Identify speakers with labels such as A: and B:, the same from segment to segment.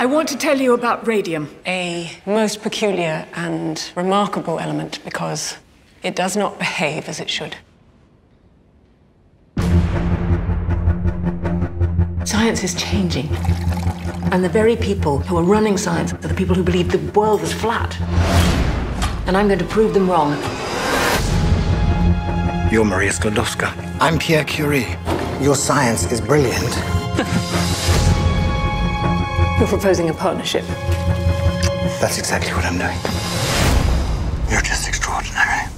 A: I want to tell you about radium.
B: A most peculiar and remarkable element because it does not behave as it should. Science is changing. And the very people who are running science are the people who believe the world is flat. And I'm going to prove them wrong.
C: You're Maria Sklodowska.
D: I'm Pierre Curie. Your science is brilliant.
B: You're proposing a partnership.
D: That's exactly what I'm doing. You're just extraordinary.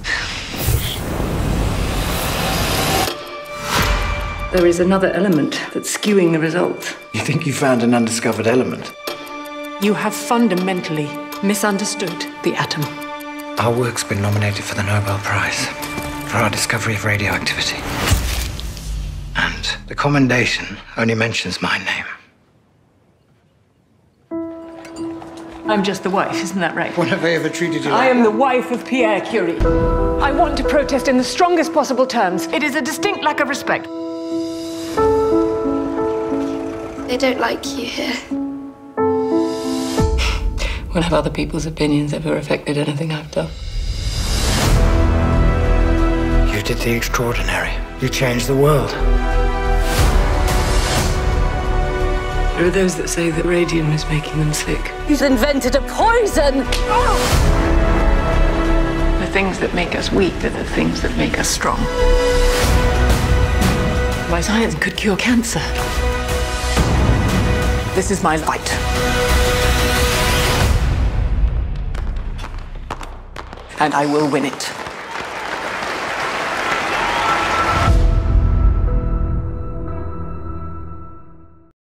B: There is another element that's skewing the results.
C: You think you found an undiscovered element?
B: You have fundamentally misunderstood the atom.
C: Our work's been nominated for the Nobel Prize for our discovery of radioactivity. And the commendation only mentions my name.
B: I'm just the wife, isn't that right?
D: When have I ever treated you
B: I am the wife of Pierre Curie. I want to protest in the strongest possible terms. It is a distinct lack of respect.
E: They don't like you here.
B: When have other people's opinions ever affected anything I've done?
C: You did the extraordinary. You changed the world.
B: There are those that say that radium is making them sick.
F: He's invented a poison!
B: The things that make us weak are the things that make us strong. My science could cure cancer. This is my fight. And I will win it.